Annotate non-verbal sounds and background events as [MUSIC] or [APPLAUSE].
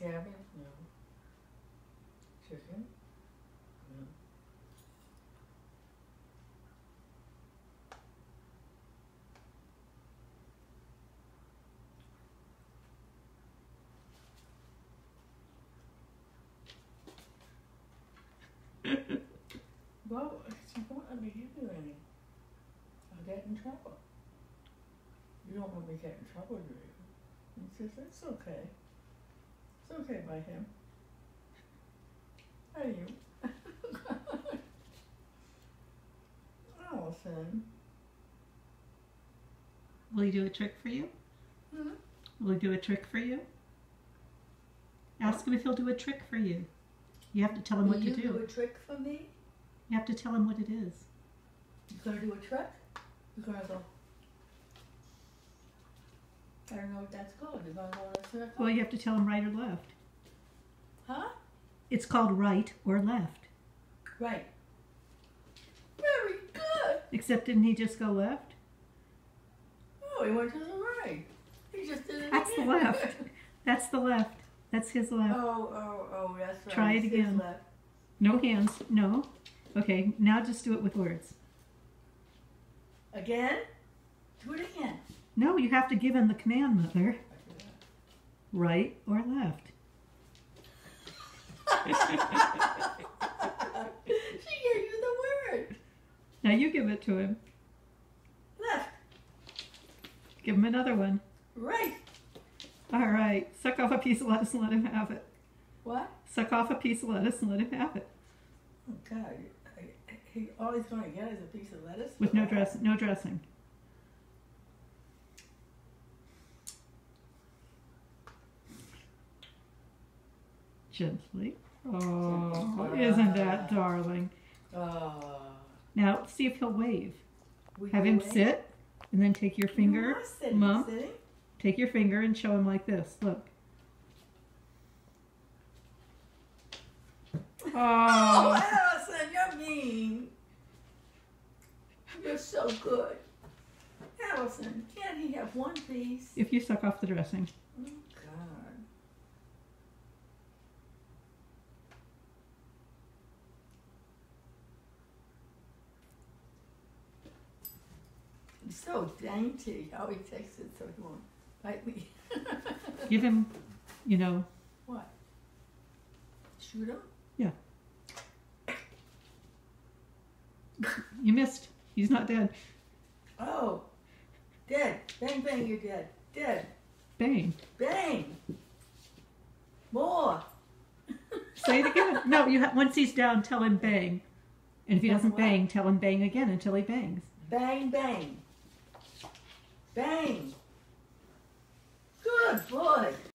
Cabbage? No. Chicken? No. Well, she won't let me give you any. I'll get in trouble. You don't want me to get in trouble, do you? He says, it's okay. It's okay by him. How are you? [LAUGHS] Allison. Will he do a trick for you? Hmm? Will he do a trick for you? Ask him if he'll do a trick for you. You have to tell him Will what you to do do. a trick for me? You have to tell him what it is. You gonna do a trick? You gonna go? I don't know what that's called. You gonna go in a circle? Well, you have to tell him right or left. Huh? It's called right or left. Right. Very good. Except didn't he just go left? Oh, he went to the right. He just did it That's the left. That's the left. That's his left. Oh, oh, oh, that's right. Try it It's again. No hands. No. Okay, now just do it with words. Again? Do it again. No, you have to give him the command, Mother. Right or left. [LAUGHS] she gave you the word. Now you give it to him. Left, Give him another one. right. All right. Suck off a piece of lettuce and let him have it. What? Suck off a piece of lettuce and let him have it. Oh God, he, all he's gonna get is a piece of lettuce With no dress, no dressing. Gently. Oh, isn't that darling? Oh. Now see if he'll wave. We Have him in? sit, and then take your finger. sitting, Mom. sitting. Take your finger and show him like this. Look. [LAUGHS] Oh, Oh, Allison, you're mean. You're so good. Allison, can't he have one piece? if you suck off the dressing. Oh, God. He's so dainty. How he takes it so he won't bite me. [LAUGHS] Give him, you know, what? Shoot him? Yeah. you missed. He's not dead. Oh, dead. Bang, bang, you're dead. Dead. Bang. Bang. More. [LAUGHS] Say it again. No, you ha- once he's down, tell him bang. And if he doesn't bang, tell him bang again until he bangs. Bang, bang. Bang. Good boy.